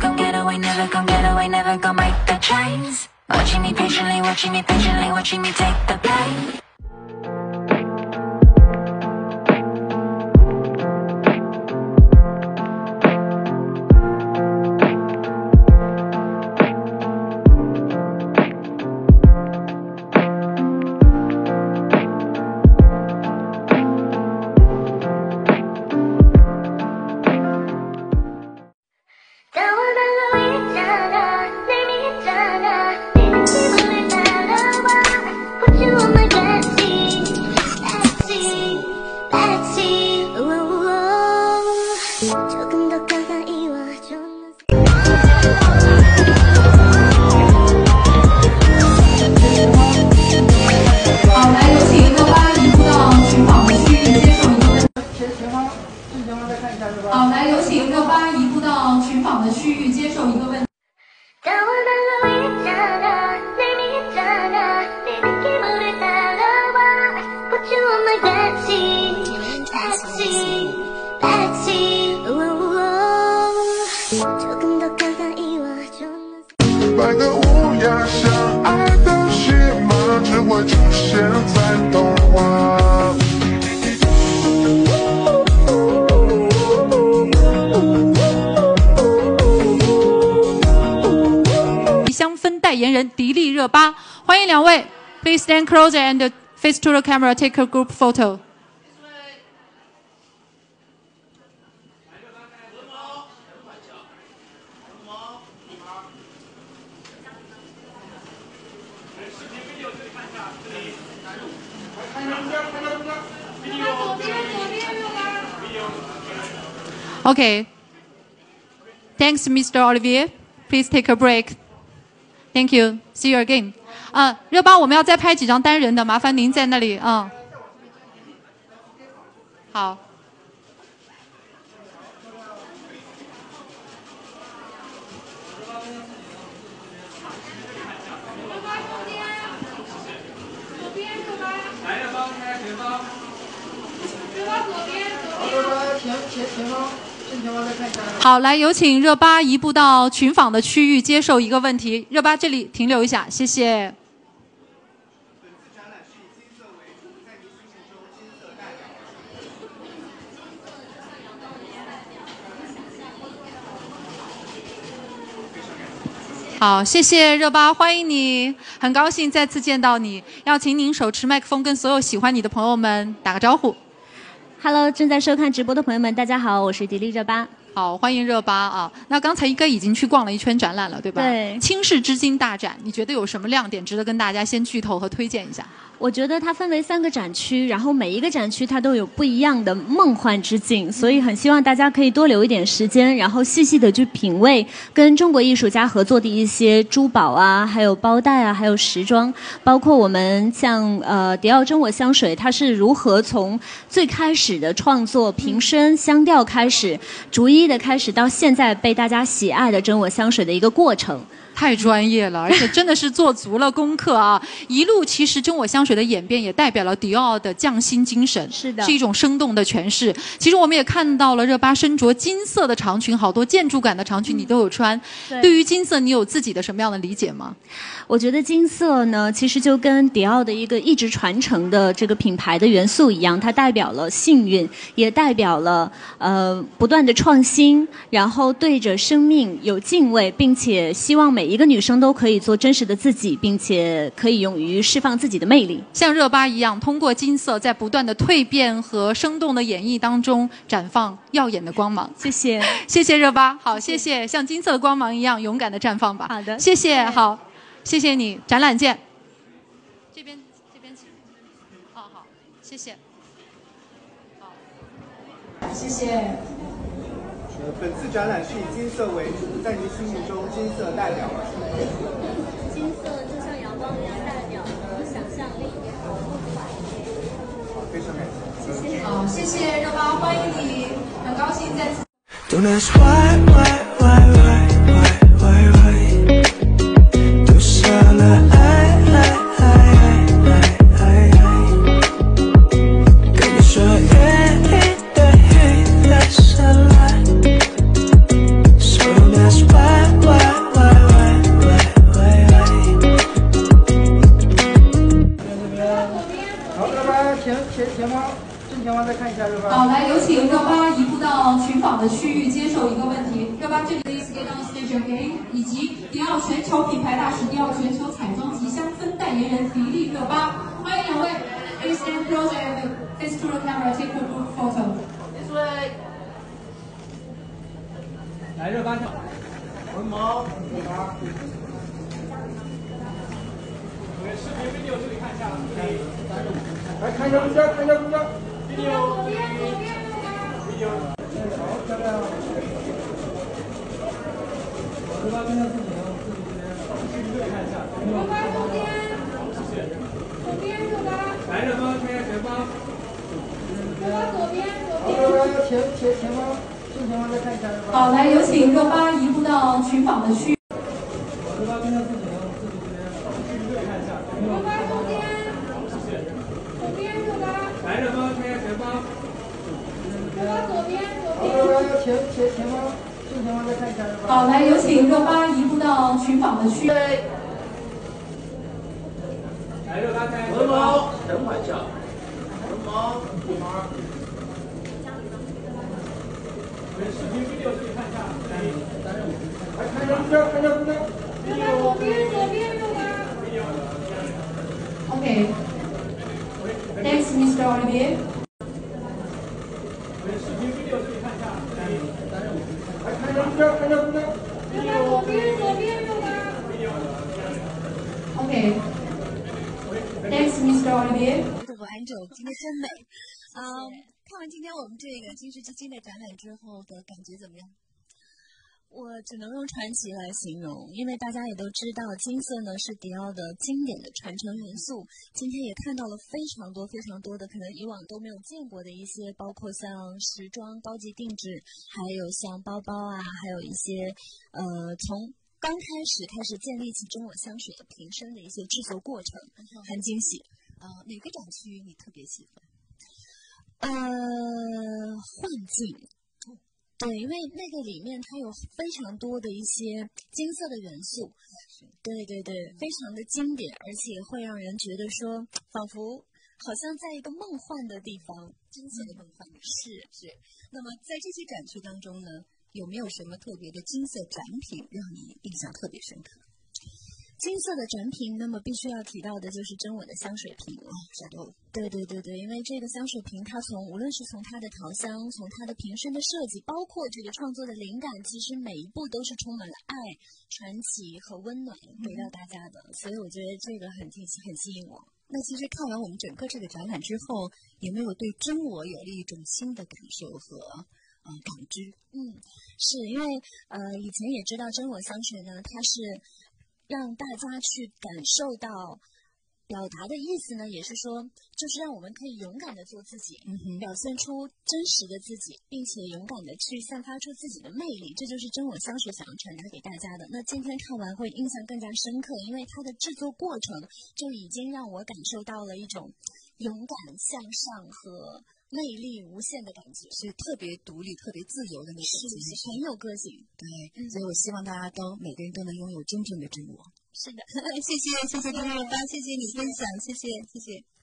Never gonna get away, never gonna get away, never gonna break the chains. Watching me patiently, watching me patiently, watching me take the blame. 热巴，欢迎两位。Please stand closer and face to the camera. Take a group photo. OK. Thanks, Mr. Olivier. Please take a break. Thank you. See you again. 啊，热巴，我们要再拍几张单人的，麻烦您在那里啊。好。左边，左边。来，热巴，开前方。热巴左边，左边。前前前方。好，来有请热巴移步到群访的区域，接受一个问题。热巴这里停留一下，谢谢。好，谢谢热巴，欢迎你，很高兴再次见到你。要请您手持麦克风，跟所有喜欢你的朋友们打个招呼。Hello，正在收看直播的朋友们，大家好，我是迪丽热巴。好，欢迎热巴啊！那刚才应该已经去逛了一圈展览了，对吧？对。轻视之金大展，你觉得有什么亮点值得跟大家先剧透和推荐一下？我觉得它分为三个展区，然后每一个展区它都有不一样的梦幻之境，所以很希望大家可以多留一点时间，然后细细的去品味跟中国艺术家合作的一些珠宝啊，还有包袋啊，还有时装，包括我们像呃迪奥真我香水，它是如何从最开始的创作瓶身香调开始，逐一的开始到现在被大家喜爱的真我香水的一个过程。太专业了，而且真的是做足了功课啊！一路其实真我香水的演变也代表了迪奥的匠心精神，是的，是一种生动的诠释。其实我们也看到了热巴身着金色的长裙，好多建筑感的长裙你都有穿。对于金色，你有自己的什么样的理解吗？我觉得金色呢，其实就跟迪奥的一个一直传承的这个品牌的元素一样，它代表了幸运，也代表了呃不断的创新，然后对着生命有敬畏，并且希望每。一个女生都可以做真实的自己，并且可以勇于释放自己的魅力，像热巴一样，通过金色在不断的蜕变和生动的演绎当中绽放耀眼的光芒。谢谢，谢谢热巴，好，谢谢，像金色的光芒一样勇敢的绽放吧。好的，谢谢，好，谢谢你，展览见。这边，这边请。好好，谢谢。好，谢谢。本次展览是以金色为主，在您心目中，金色代表了什么？金色就像阳光一样，代表了想象力。好，非常感谢。谢谢。好，谢谢热巴，欢迎你，很高兴再迪丽热巴，欢迎两位。Please stand close and face to the camera take a group photo. This way. 来热巴跳。文，视频 video 这里看一下，来看一下中间，看一下中间。video 这。video。好，漂亮。热巴边上是什么？这里这边。看一下。来热巴看一下前方，左边，左边。前前前方，正前方再看一下热巴。好，来有请热巴移步到群访的区域。热巴跟上自己的，自己这边，看一下，热巴左边。左边热巴，来热巴看一下前方，热巴左边，左边。热巴前前前方，正前方再看一下。好，来有请热巴移步到群访的区等会儿叫。什么？五毛。视频 video 看一下。三十五。来看中间，看中间。这边左边，左边右边。OK。Thanks, Mr. Olivier. 今天真美。嗯，看完今天我们这个金石基金的展览之后的感觉怎么样？我只能用传奇来形容，因为大家也都知道，金色呢是迪奥的经典的传承元素。今天也看到了非常多、非常多的可能以往都没有见过的一些，包括像时装、高级定制，还有像包包啊，还有一些呃从。刚开始开始建立起中我香水的瓶身的一些制作过程，很惊喜。呃，哪个展区你特别喜欢？呃，幻境。对，因为那个里面它有非常多的一些金色的元素，对对对，非常的经典，而且会让人觉得说，仿佛好像在一个梦幻的地方，金色的梦幻。是是。那么在这些展区当中呢，有没有什么特别的金色展品让你印象特别深刻？金色的展品，那么必须要提到的就是真我的香水瓶了。是的，对对对对，因为这个香水瓶，它从无论是从它的调香，从它的瓶身的设计，包括这个创作的灵感，其实每一步都是充满了爱、传奇和温暖给到大家的。所以我觉得这个很吸很吸引我。那其实看完我们整个这个展览之后，有没有对真我有了一种新的感受和呃感知？嗯，是因为呃以前也知道真我香水呢，它是。让大家去感受到，表达的意思呢，也是说，就是让我们可以勇敢的做自己，嗯、表现出真实的自己，并且勇敢的去散发出自己的魅力，这就是真我香水想要传达给大家的。那今天看完会印象更加深刻，因为它的制作过程就已经让我感受到了一种勇敢向上和。魅力无限的感觉，所以特别独立、特别自由的那种是是，很有个性。对，嗯、所以我希望大家都每个人都能拥有真正的真我。是的，谢谢谢谢丁二八，谢谢你分享，谢谢谢谢。